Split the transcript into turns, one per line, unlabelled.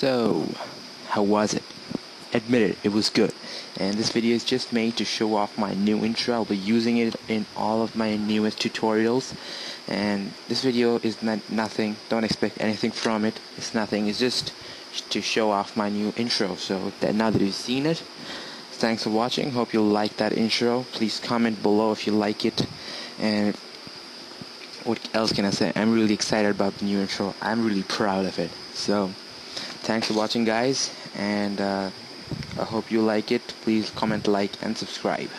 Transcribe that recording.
So, how was it? Admit it, it was good. And this video is just made to show off my new intro. I'll be using it in all of my newest tutorials. And this video is not nothing. Don't expect anything from it. It's nothing. It's just to show off my new intro. So that now that you've seen it, thanks for watching. Hope you like that intro. Please comment below if you like it. And what else can I say? I'm really excited about the new intro. I'm really proud of it. So thanks for watching guys and uh, I hope you like it. Please comment like and subscribe